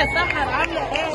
يا سحر عاملة إيه؟